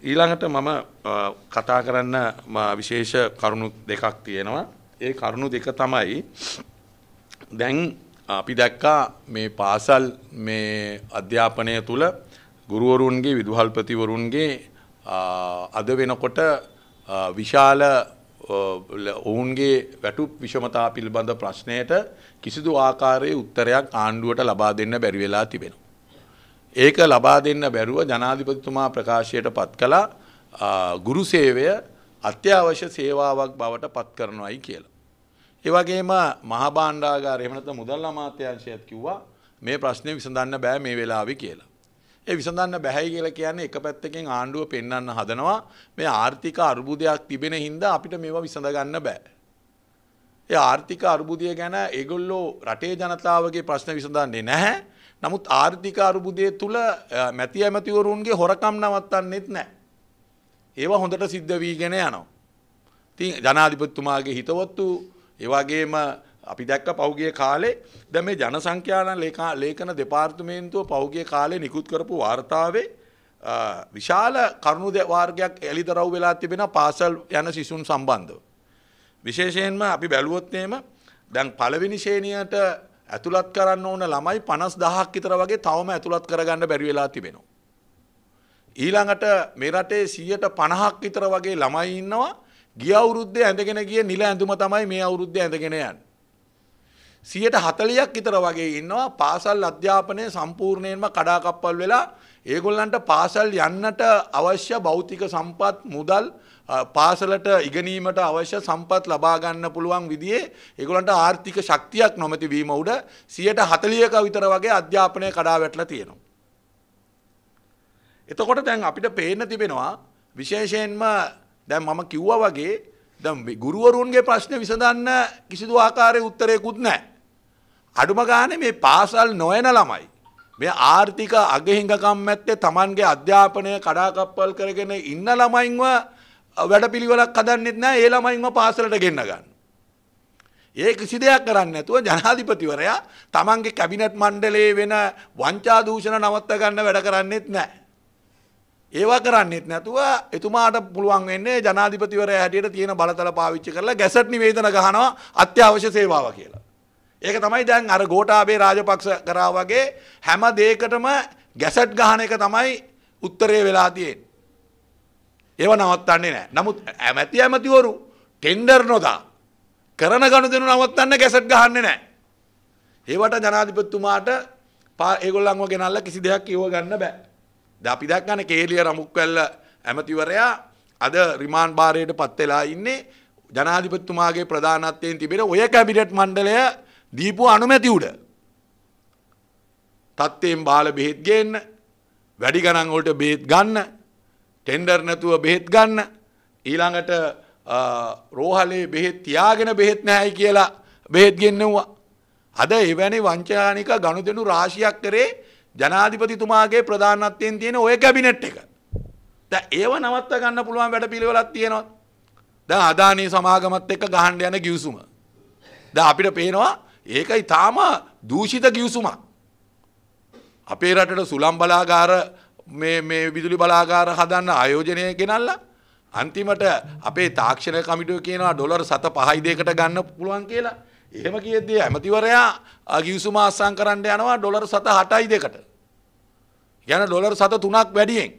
ඊළඟට මම කතා කරන්න විශේෂ කරුණු දෙකක් තියෙනවා. ඒ කරුණු දෙක තමයි දැන් අපි දැක්කා මේ පාසල් මේ අධ්‍යාපනය තුළ ගුරුවරුන්ගේ විදුහල්පතිවරුන්ගේ අද වෙනකොට විශාල ඔවුන්ගේ වැටු විෂමතා පිළිබඳ ප්‍රශ්නයට කිසිදු ආකාරයේ උත්තරයක් ආණ්ඩුවට ලබා දෙන්න බැරි වෙලා තිබෙනවා. ඒක ලබා දෙන්න බැරුව ජනාධිපතිතුමා ප්‍රකාශයට පත් කළා ගුරු සේවය අත්‍යවශ්‍ය සේවාවක් බවට පත් කරනවයි කියලා. ඒවගේම මහබාණ්ඩාගාර එමනත මුදල් අමාත්‍යංශයත් කිව්වා මේ ප්‍රශ්නය විසඳන්න බෑ මේ වෙලාවි කියලා. ඒ විසඳන්න බැහැයි කියලා කියන්නේ එක පැත්තකින් ආණ්ඩුව පෙන්වන්න හදනවා මේ ආර්ථික අර්බුදයක් තිබෙන හින්දා අපිට මේවා විසඳගන්න බෑ. ඒ ආර්ථික අර්බුදය ගැන ඒගොල්ලෝ රටේ ජනතාවගේ ප්‍රශ්න විසඳන්නේ නැහැ. නමුත් ආර්ථික අර්බුදය තුළ මැති ඇමතිවරුන්ගේ හොරකම් නවත්තන්නෙත් නැහැ. ඒවා හොඳට සිද්ධ වීගෙන යනවා. ඉතින් ජනාධිපතිතුමාගේ හිතවත්තු ඒ වගේම අපි දැක්ක පෞගිය කාලේ දැන් මේ ජනසංඛ්‍යාන ලේඛන දෙපාර්තමේන්තුව පෞගිය කාලේ නිකුත් කරපු වාර්තාවේ විශාල කරුණු වාර්ගයක් එළිදරව් වෙලා තිබෙන පාසල් යන සිසුන් සම්බන්ධව. විශේෂයෙන්ම අපි බැලුවොත් එහෙම දැන් පළවෙනි ශ්‍රේණියට ඇතුළත් කරන්න ඕන ළමයි 50000ක් විතර වගේ තවම ඇතුළත් කරගන්න බැරි වෙලා තිබෙනවා. ඊළඟට මේ රටේ 150ක් විතර වගේ ළමයි ඉන්නවා ගිය අවුරුද්දේ ඇඳගෙන ගිය නිල ඇඳුම තමයි මේ අවුරුද්දේ ඇඳගෙන යන්නේ. සියයට හතලියක් විතර වගේ ඉන්නවා පාසල් අධ්‍යාපනය සම්පූර්ණයෙන්ම කඩාකප්පල් වෙලා ඒගොල්ලන්ට පාසල් යන්නට අවශ්‍ය භෞතික සම්පත් මුදල් පාසලට ඉගෙනීමට අවශ්‍ය සම්පත් ලබාගන්න පුළුවන් විදිේ ඒගොලන්ට ආර්ථික ශක්තියක් නොමැති වීම උඩ සියයට හතලියක විතර වගේ අධ්‍යාපනය කඩා වැටල තියෙනවා. එතකොට දැන් අපිට පේන තිබෙනවා විශේෂයෙන්ම දැන් මම කිව්වා වගේ දැන් ගුරුවරුන්ගේ ප්‍රශ්න විසඳන්න කිසිදු ආකාරයේ උත්තරයකුත් නැහැ. අඩුම ගානේ මේ පාසල් නොයන ළමයි මේ ආර්ථික අගහිඟකම් මැත්තේ Tamanගේ අධ්‍යාපනය කඩාකප්පල් කරගෙන ඉන්න ළමයින්ව වැඩපිළිවෙලක් හදන්නෙත් නැහැ ඒ ළමයින්ව පාසලට ගෙන්න ගන්න. ඒ කිසි දෙයක් කරන්නේ නැතුව ජනාධිපතිවරයා Tamanගේ කැබිනට් මණ්ඩලයේ වෙන වංචා දූෂණ නවත්ත ගන්න වැඩ කරන්නේත් නැහැ. ඒවා කරන්නෙත් නැතුව එතුමාට පුළුවන් වෙන්නේ ජනාධිපතිවරය හැටියට තියෙන බලතල පාවිච්චි කරලා ගැසට් නිවේදන ගහනවා අත්‍යවශ්‍ය සේවාව කියලා. ඒක තමයි දැන් අර ගෝඨාභය රාජපක්ෂ කරා වගේ හැම දෙයකටම ගැසට් ගහන එක තමයි උත්තරේ වෙලා තියෙන්නේ. ඒව නවත්තන්නේ නැහැ. නමුත් ඇමැති ඇමතිවරු ටෙන්ඩර් නොදා කරන ගනුදෙනු නවත්තන්න ගැසට් ගහන්නේ නැහැ. ඒවට ජනාධිපතිතුමාට ඒගොල්ලන්ව ගෙනල්ලා කිසි දෙයක් ඉව ගන්න බෑ. ද අපි දැක්කන කේලිය රමුක්වැල්ල ඇමතිවරයා අද රිමාන් භාරයට පත් වෙලා ඉන්නේ ජනාධිපතිතුමාගේ ප්‍රධානත්වයෙන් තිබෙන ඔය කැබිනට් මණ්ඩලය දීපු අනුමැති උඩ. තත්ත්වයෙන් බාල බෙහෙත් ගේන්න වැඩි ගණන් වලට බෙහෙත් ගන්න ටෙන්ඩර් නැතුව බෙහෙත් ගන්න ඊළඟට රෝහලේ බෙහෙත් තියාගෙන බෙහෙත් නැහැයි කියලා බෙහෙත් ගෙන්නවා. අද එවැනි වංචානික ගනුදෙනු රාශියක් කරේ ජනාධිපතිතුමාගේ ප්‍රධානත්වයෙන් තියෙන ඔය කැබිනට් එක. දැන් ඒව නවත්ත ගන්න පුළුවන් වැඩ පිළිවෙලක් තියෙනවා. දැන් අදානී සමාගමත් එක්ක ගහන්න යන ගිවිසුම. දැන් අපිට පේනවා ඒක ඊටාම දූෂිත ගිවිසුමක්. අපේ රටට සුළම් බලාගාර මේ මේ විදුලි බලාගාර හදන්න ආයෝජනය ගෙනල්ලා අන්තිමට අපේ තාක්ෂණ කමිටුව කියනවා ඩොලර් සත පහයි දෙකට ගන්න පුළුවන් කියලා. එහෙම කියද්දී ඇමතිවරයා ගිවිසුම අස්සම් කරන්න යනවා ඩොලර් සත හටයි දෙකට. යන ඩොලර් සත තුනක් වැඩියෙන්.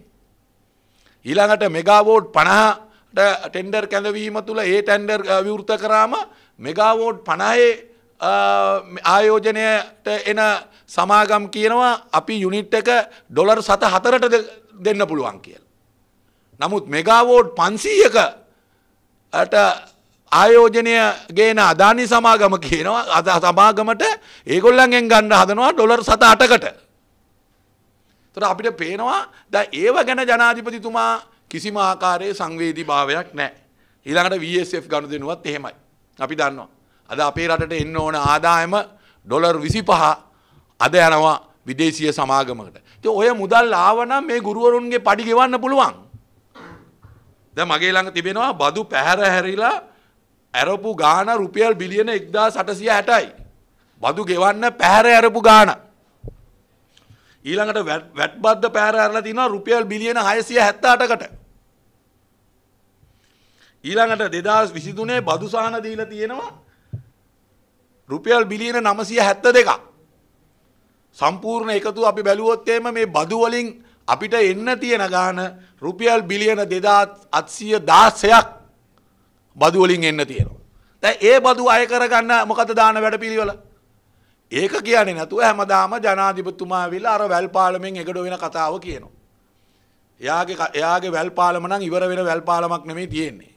ඊළඟට මෙගාවෝඩ් පණහට ටෙන්ඩර් කැඳවීම තුළ ඒ ටැන්ඩර් විවෘත කරාම මෙගාවෝඩ් පණහේ ආයෝජනයට එන සමාගම් කියනවා අපි යුනිට් එක ඩොලර් සත හතරට දෙන්න පුළුවන් කියල. නමුත් මෙගාවෝඩ් පන්සීයක ආයෝජනය ගේන අදානි සමාගම කියනවා අද සමාගමට ඒගොල්ලන්ගෙන් ගන්න හදනවා ඩොලර් සත අටකට. තොර අපිට පේනවා ද ඒව ගැන ජනාධිපතිතුමා කිසිම ආකාරයේ සංවේදී භාවයක් නෑ. ඊළඟට VSF ගණු දෙනුවත් එහෙමයි. අපි දන්නවා. අද අපේ රටට එන්න ඕන ආදායම ඩොලර් විසි පහ අද යනවා විදේශය සමාගමකට. ඔය මුදල් ආවනම් මේ ගුරුවරුන්ගේ පඩි ගෙවන්න පුළුවන්. ද මගේ ළඟ තිබෙනවා බදු පැහැර හැරිලා ඇරපු ගාන රුපියල් බිලියන එක්දා සටසිය හැටයි. බදු ගෙවන්න පැහැර ඇරපු ගාන. ඊළඟට වැට්බද්ද පෑර ඇරලා තිනවා රුපියල් බිලියන 678කට. ඊළඟට දෙදස් විසිතුනේ බදුසාහන දීල තියෙනවා රුපියල් බිලියන නමසය හැත්ත දෙකක්. සම්පූර්ණ එකතු අපි බැලුවොත්තේම මේ බදුවලින් අපිට එන්න තියෙන ගාන රුපියල් බිලියන දෙදාත් අත්සිය දාසයක් බදුවලින් එන්න තියෙනවා. දැ ඒ බදු අය කරගන්න මොකද දාන වැඩ පිළිවල. ඒක කියන්නේ නැතුව හැමදාම ජනාධිපතුමා විල අර වැල් පාලමෙන් එකට වෙන කතාව කියනවා. එයාගේ එයාගේ වැල් පාලම නම් ඉවර වෙන වැල් පාලමක් නෙමෙයි තියෙන්නේ.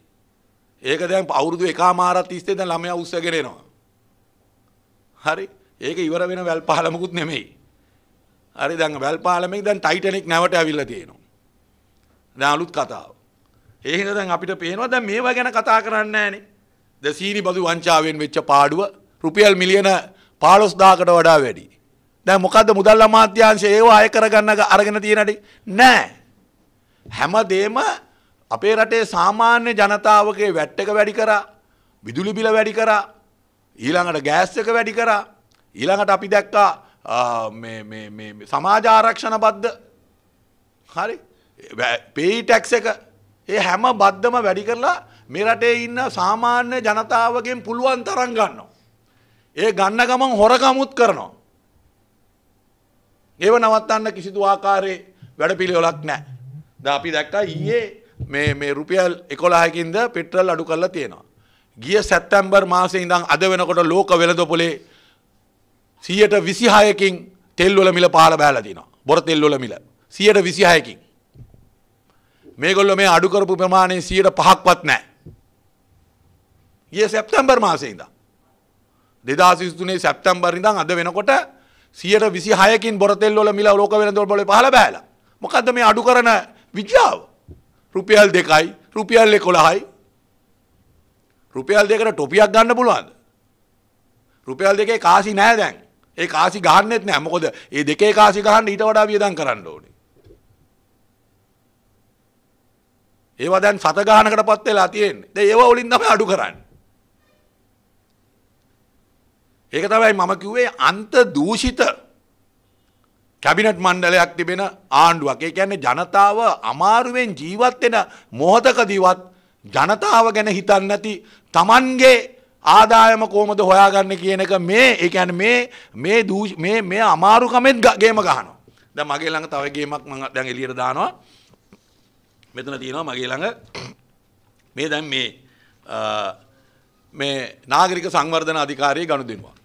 ඒක දැන් අවුරුදු එකමාරත් තිස්සේ දැන් ළමයා උස්සගෙන එනවා. හරි. ඒක ඉවර වෙන වැල් පාලමකුත් නෙමෙයි. හරි දැන් වැල් පාලමේ දැන් ටයිටනික් නැවට ඇවිල්ලා තියෙනවා. දැන් අලුත් කතාව. ඒ හින්දා දැන් අපිට පේනවා දැන් මේවා ගැන කතා කරන්නේ නැහනේ. ද සීනි බදු වංචාවෙන් වෙච්ච පාඩුව රුපියල් මිලියන 15000කට වඩා වැඩි. දැන් මොකද්ද මුදල් අමාත්‍යාංශය ඒව අය කරගන්න අරගෙන තියෙනටි? නෑ. හැමදේම අපේ රටේ සාමාන්‍ය ජනතාවගේ වැට් එක වැඩි කරා, විදුලි බිල වැඩි කරා, ඊළඟට ගෑස් එක වැඩි කරා, ඊළඟට අපි දැක්කා මේ මේ මේ සමාජ ආරක්ෂණ බද්ද හරි පේයි ටැක්ස් එක ඒ හැම බද්දම වැඩි කරලා මේ රටේ ඉන්න සාමාන්‍ය ජනතාවගෙන් පුළුවන් තරම් ගන්නවා. ඒ ගන්න ගමන් හොරකමුත් කරනවා. ඒව නවත්තන්න කිසිදු ආකාරයේ වැඩපිළිවෙලක් නැහැ. දැන් අපි දැක්කා ඊයේ මේ මේ රුපියල් 11කින්ද පෙට්‍රල් අඩු කරලා තියෙනවා. ගිය සැප්තැම්බර් මාසේ ඉඳන් අද වෙනකොට ලෝක වෙළඳපොලේ 126කින් තෙල් වල මිල පහළ බහැලා තිනවා. බොර තෙල් වල මිල 126කින්. මේගොල්ලෝ මේ අඩු කරපු ප්‍රමාණය 105ක්වත් නැහැ. ගිය සැප්තැම්බර් මාසේ ඉඳන් 2023 සැප්තැම්බර් ඉඳන් අද වෙනකොට 126කින් බොර තෙල් වල මිල ලෝක වෙළඳපොලේ පහළ බහැලා. මොකද්ද මේ අඩු කරන විද්‍යාව? රුපියල් 2යි රුපියල් 11යි රුපියල් දෙකට ටොපියක් ගන්න පුළුවන්ද? රුපියල් දෙකේ කාසි නෑ දැන්. ඒ කාසි ගහන්නෙත් නෑ. මොකද ඒ දෙකේ කාසි ගහන්න ඊට වඩා වියදම් කරන්න ඕනේ. ඒවා දැන් සත ගානකටපත් වෙලා තියෙන්නේ. දැන් ඒවා වලින් තමයි අඩු කරන්නේ. ඒක තමයි මම කිව්වේ අන්ත දූෂිත කැබිනට් මණ්ඩලයක් තිබෙන ආණ්ඩුවක්. ඒ කියන්නේ ජනතාව අමාරුවෙන් ජීවත් වෙන මොහොතකදීවත් ජනතාව ගැන හිතන්නේ නැති Tamanගේ ආදායම කොහොමද හොයාගන්නේ කියන එක මේ ඒ කියන්නේ මේ මේ මේ මේ අමාරුකමෙත් ගේම ගහනවා. දැන් මගේ ළඟ තව ගේමක් මම දැන් එළියට දානවා. මෙතන තියෙනවා මගේ ළඟ මේ දැන් මේ මේ නාගරික සංවර්ධන අධිකාරිය ගනුදෙනුවක්.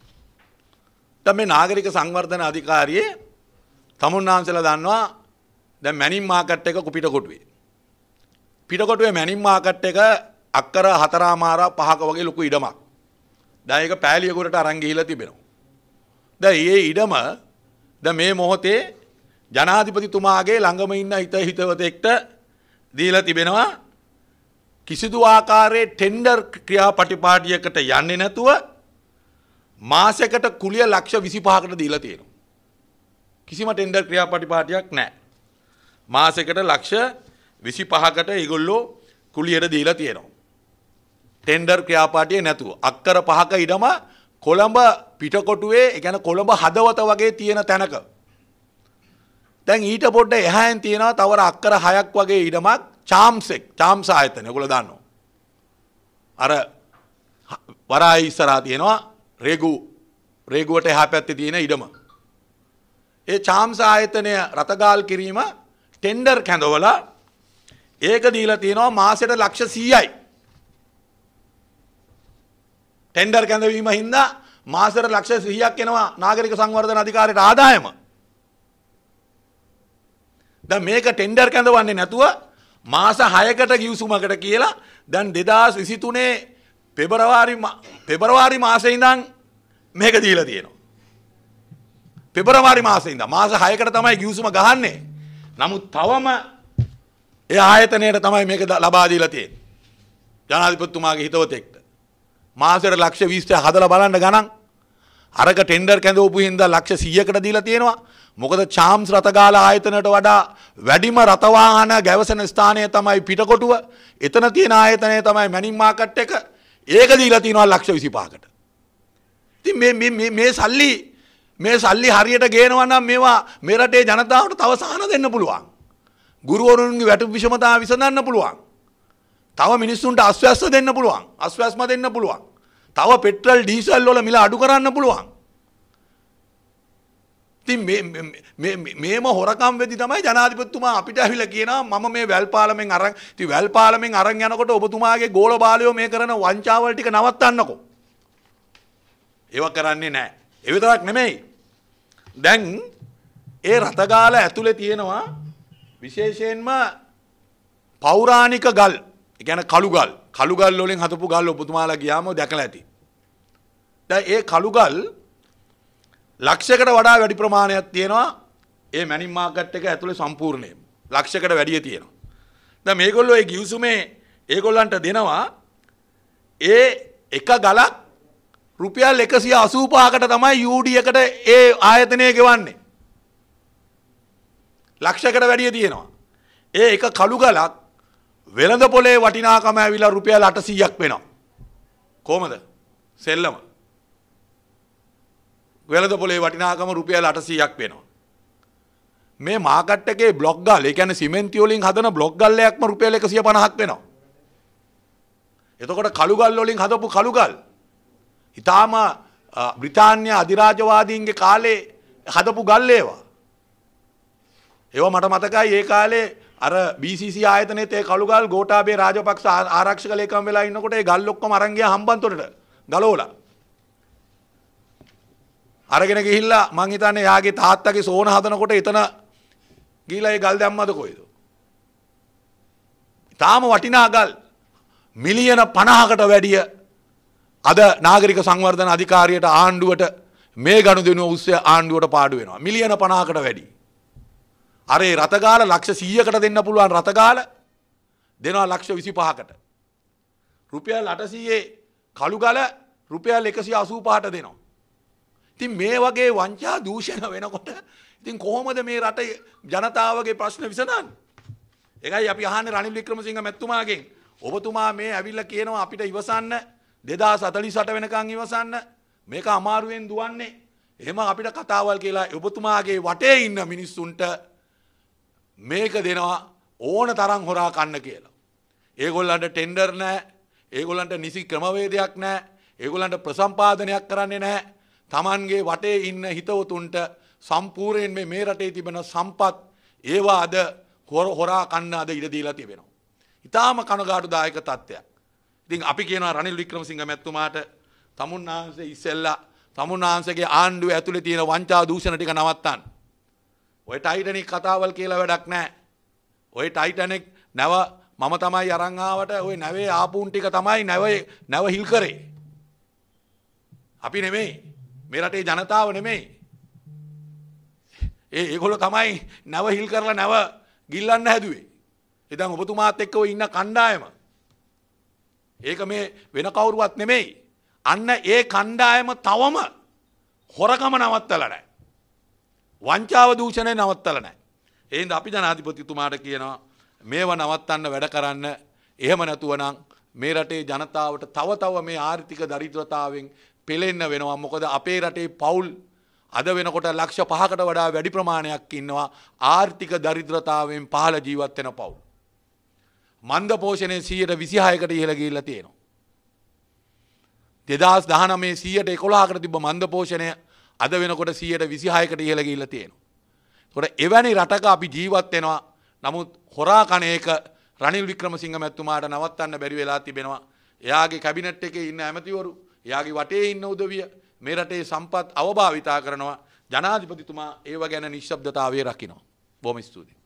දැන් මේ නාගරික සංවර්ධන අධිකාරියේ තමුන්නාන්සලා දන්නවා දැන් මැනින් මාකට් එක කුපිට කොටුවේ. පිටකොටුවේ මැනින් මාකට් එක අක්කර හතරමාරා පහක වගේ ලොකු ඉඩමක්. දැන් ඒක පෑලියගොඩට අරන් ගිහිලා තිබෙනවා. දැන් මේ ඉඩම දැන් මේ මොහොතේ ජනාධිපතිතුමාගේ ළඟම ඉන්න හිත හිතවතෙක්ට දීලා තිබෙනවා කිසිදු ආකාරයේ ටෙන්ඩර් ක්‍රියාපටිපාටියකට යන්නේ නැතුව මාසයකට කුලිය ලක්ෂ 25කට දීලා තියෙනවා. කිසිම ටෙන්ඩර් ක්‍රියාපටිපාටියක් නැහැ. මාසයකට ලක්ෂ 25කට ඒගොල්ලෝ කුලියට දීලා තියෙනවා. ටෙන්ඩර් ක්‍රියාපාටිය නැතුව අක්කර පහක ඉඩම කොළඹ පිටකොටුවේ ඒ කියන්නේ කොළඹ හදවත වගේ තියෙන තැනක. දැන් ඊට පොඩ්ඩ එහායෙන් තියෙනවා තව අක්කර 6ක් වගේ ඉඩමක් චාම්සෙක් චාම්ස් ආයතන. ඔයගොල්ලෝ දන්නවා. අර වරායි ඉස්සරහා තියෙනවා රේගු රේගුවට එහා පැත්තේ තියෙන ඉඩම. ඒ චාම්ස් ආයතනය රතගාල් කිරීම ටෙන්ඩර් කැඳවලා ඒක දීලා තියෙනවා මාසෙට ලක්ෂ 100යි. ටෙන්ඩර් කැඳවීම හින්දා මාසෙට ලක්ෂ 100ක් එනවා නාගරික සංවර්ධන අධිකාරියට ආදායම. දැන් මේක ටෙන්ඩර් කැඳවන්නේ නැතුව මාස 6කට ගිවිසුමකට කියලා දැන් 2023 පෙබරවාරි පෙබරවාරි මාසේ ඉඳන් මේක දීලා තියෙනවා. පෙබරවාරි මාසේ ඉඳන් මාස 6කට තමයි ගිවිසුම ගහන්නේ. නමුත් තවම ඒ ආයතනයට තමයි මේක ලබා දීලා තියෙන්නේ. ජනාධිපතිතුමාගේ හිතවතෙක්ට. මාසෙට ලක්ෂ 20ක් හදලා බලන්න ගණන්. අරක ටෙන්ඩර් කැඳවපු හින්දා ලක්ෂ 100කට දීලා තියෙනවා. මොකද චාම්ස් රතගාල ආයතනයට වඩා වැඩිම රතවාහන ගැවසෙන ස්ථානය තමයි පිටකොටුව. එතන තියෙන ආයතනය තමයි මැනින් මාකට් එක. ඒක දීලා තියෙනවා ලක්ෂ 25කට. ඉතින් මේ මේ මේ සල්ලි මේ සල්ලි හරියට ගේනවා නම් මේවා මේ රටේ ජනතාවට තව සහන දෙන්න පුළුවන්. ගුරුවරුන්ගේ වැටු විෂමතා විසඳන්න පුළුවන්. තව මිනිස්සුන්ට අස්වැස්ස දෙන්න පුළුවන් අස්වැස්ම දෙන්න පුළුවන්. තව පෙට්‍රල් ඩීසල් වල මිල අඩු කරන්න පුළුවන්. ඉතින් මේම හොරකම් වෙදි තමයි ජනාධිපතිතුමා අපිට ඇවිල්ලා කියනවා මම මේ වැල්පාලමෙන් අරන් ඉතින් වැල්පාලමෙන් අරන් යනකොට ඔබතුමාගේ ගෝල බාලයෝ මේ කරන වංචාවල් ටික නවත්තන්නකෝ. ඒව කරන්නේ නැහැ. ඒ විතරක් නෙමෙයි. දැන් ඒ රතගාල ඇතුලේ තියෙනවා විශේෂයෙන්ම පෞරාණික ගල්. ඒ කියන්නේ කළු ගල්. කළු ගල් වලින් හදපු ගල් ඔබතුමාලා ගියාම දැකලා ඇති. දැන් ඒ කළු ගල් ලක්ෂයකට වඩා වැඩි ප්‍රමාණයක් තියෙනවා ඒ මැනින් මාකට් එක ඇතුලේ සම්පූර්ණයෙන්. ලක්ෂයකට වැඩිය තියෙනවා. දැන් මේගොල්ලෝ ඒ ගිවිසුමේ ඒගොල්ලන්ට දෙනවා ඒ එක ගලක් රුපියල් 185කට තමයි UD එකට ඒ ආයතනය ගෙවන්නේ. ලක්ෂයකට වැඩිය තියෙනවා. ඒ එක කළු ගලක් වෙළඳ පොලේ වටිනාකම ඇවිල්ලා රුපියල් 800ක් වෙනවා. කොහමද? සෙල්ලම. වෙළඳ පොලේ වටිනාකම රුපියල් 800ක් වෙනවා. මේ මාකට් එකේ බ්ලොක් ගල්, ඒ කියන්නේ සිමෙන්ති වලින් හදන බ්ලොක් ගල්ලයක්ම රුපියල් 150ක් වෙනවා. එතකොට කළු ගල් වලින් හදපු කළු ගල් ඊටාම බ්‍රිතාන්‍ය අධිරාජවාදීන්ගේ කාලේ හදපු ගල් ඒවා. ඒවා මට මතකයි ඒ කාලේ අර BCC ආයතනයේ තේ කළුගල් ගෝඨාභය රාජපක්ෂ ආරක්ෂක ලේකම් වෙලා ඉන්නකොට ඒ ගල් ඔක්කොම අරන් ගියා හම්බන්තොටට ගලවලා. අරගෙන ගිහිල්ලා මං හිතන්නේ යාගේ තාත්තගේ සෝන හදනකොට එතන ගිහිල්ලා ඒ ගල් දැම්මද කොයිද? තාම වටිනා ගල් මිලියන 50කට වැඩිය අද නාගරික සංවර්ධන අධිකාරියට ආණ්ඩුවට මේ ගනුදෙනුව උස්සේ ආණ්ඩුවට පාඩු වෙනවා. මිලියන 50කට වැඩි. අර ඒ රතගාල ලක්ෂ 100කට දෙන්න පුළුවන් රතගාල දෙනවා ලක්ෂ 25කට. රුපියල් 800 කළු ගල රුපියල් 185ට දෙනවා. ඉතින් මේ වගේ වංචා දූෂණ වෙනකොට ඉතින් කොහොමද මේ රටේ ජනතාවගේ ප්‍රශ්න විසඳන්නේ? ඒකයි අපි අහන්නේ රනිල් වික්‍රමසිංහ මැතිතුමාගෙන්. ඔබතුමා මේ ඇවිල්ලා කියනවා අපිට ඉවසන්න දෙදා සතලිසට වෙනකං ඉවසන්න මේක අමාරුවෙන් දුවන්නේ එහෙම අපිට කතාවල් කියලා ඔබතුමාගේ වටේ ඉන්න මිනිස්සුන්ට මේක දෙනවා ඕන තරම් හොරා කන්න කියලා. ඒගොල්ලන්ට ටෙන්ඩර් නෑ ඒගොල්ලන්ට නිසි ක්‍රමවේදයක් නෑ ඒගොල්ලන්ට ප්‍රසම්පාදනයක් කරන්නේ නෑ තමන්ගේ වටේ ඉන්න හිතවතුන්ට සම්පූර්යෙන් මේ රටේ තිබෙන සම්පත් ඒවා අද හොරා කන්න අද ඉඩ දීලා තිබෙනවා. ඉතාම කනගාටුදායක තත්ත්වයක්. ඉතින් අපි කියනවා රනිල් වික්‍රමසිංහ මැතිතුමාට තමුන්නාන්සේ ඉස්සෙල්ලා තමුන්නාන්සේගේ ආණ්ඩුව ඇතුලේ තියෙන වංචා දූෂණ ටික නවත්තන්න. ඔය ටයිටනික් කතාවල් කියලා වැඩක් නැහැ. ඔය ටයිටනික් නැව මම තමයි අරන් ආවට ওই නැවේ ආපුන් ටික තමයි නැවේ නැව හිල් කරේ. අපි නෙමෙයි. මේ රටේ ජනතාව නෙමෙයි. ඒ ඒගොල්ලෝ තමයි නැව හිල් කරලා නැව ගිල්ලන්න හැදුවේ. ඉතින් ඔබතුමාත් එක්ක ඔය ඉන්න කණ්ඩායම ඒක මේ වෙන කවුරුවත් නෙමෙයි. අන්න ඒ කණ්ඩායම තවම හොරකම නවත්තලා නැහැ. වංචාව දූෂණය නවත්තලා නැහැ. එහෙනම් අපි ජනාධිපතිතුමාට කියනවා මේව නවත්තන්න වැඩ කරන්න. එහෙම නැතුව නම් මේ රටේ ජනතාවට තව තව මේ ආර්ථික දරිද්‍රතාවෙන් පෙලෙන්න වෙනවා. මොකද අපේ රටේ පවුල් අද වෙනකොට ලක්ෂ පහකට වඩා වැඩි ප්‍රමාණයක් ඉන්නවා ආර්ථික දරිද්‍රතාවෙන් පහළ ජීවත් වෙන පවුල්. මන්ද පෝෂණය සීයට විසිහයකට ඉහළ ගිල්ල තියෙනවා. දෙදස් දහනමේ සීයට එකොලාකට තිබ මන්ද පෝෂණය අද වෙනකොට සීයට විසිහයකට ඉහළ ගිල්ල තියෙනවා. තොට එවැනි රටක අපි ජීවත්වෙනවා නමුත් හොරා කනයක රනිල් වික්‍රමසිංහ මැත්තුමාට නවත්තන්න බැරි වෙලා තිබෙනවා. එයාගේ කැබිනට් එක ඉන්න ඇමතිවරු එයාගේ වටේ ඉන්න උදවිය මේ රටේ සම්පත් අවභාවිතා කරනවා ජනාධිපතිතුමා ඒව ගැන නිශ්ශබ්දතාවය රකිනවා. බොම ස්තුතියි.